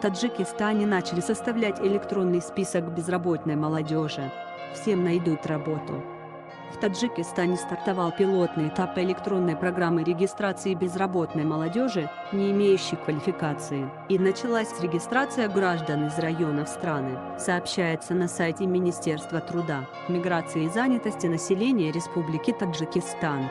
Таджикистане начали составлять электронный список безработной молодежи. Всем найдут работу. В Таджикистане стартовал пилотный этап электронной программы регистрации безработной молодежи, не имеющей квалификации, и началась регистрация граждан из районов страны, сообщается на сайте Министерства труда, миграции и занятости населения Республики Таджикистан.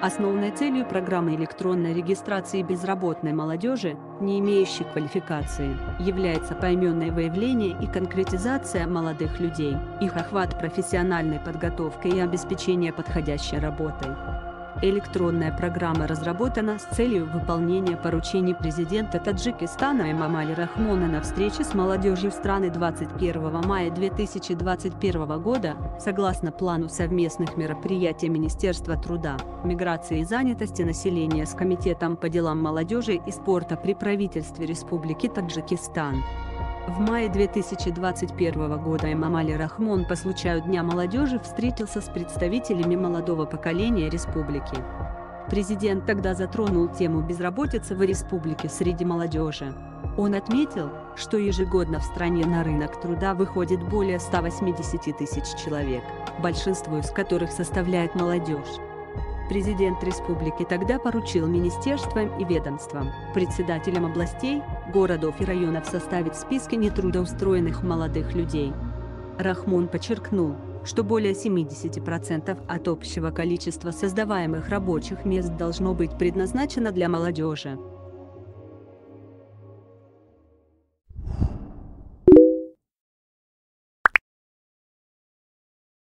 Основной целью программы электронной регистрации безработной молодежи, не имеющей квалификации, является поименное выявление и конкретизация молодых людей, их охват профессиональной подготовкой и обеспечение подходящей работой. Электронная программа разработана с целью выполнения поручений президента Таджикистана Эмамали Рахмона на встрече с молодежью страны 21 мая 2021 года, согласно плану совместных мероприятий Министерства труда, миграции и занятости населения с Комитетом по делам молодежи и спорта при правительстве Республики Таджикистан. В мае 2021 года Эмамали Рахмон по случаю Дня молодежи встретился с представителями молодого поколения республики. Президент тогда затронул тему безработицы в республике среди молодежи. Он отметил, что ежегодно в стране на рынок труда выходит более 180 тысяч человек, большинство из которых составляет молодежь. Президент республики тогда поручил министерствам и ведомствам, председателям областей, городов и районов составить списки нетрудоустроенных молодых людей. Рахмон подчеркнул, что более 70% от общего количества создаваемых рабочих мест должно быть предназначено для молодежи.